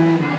Mm-hmm.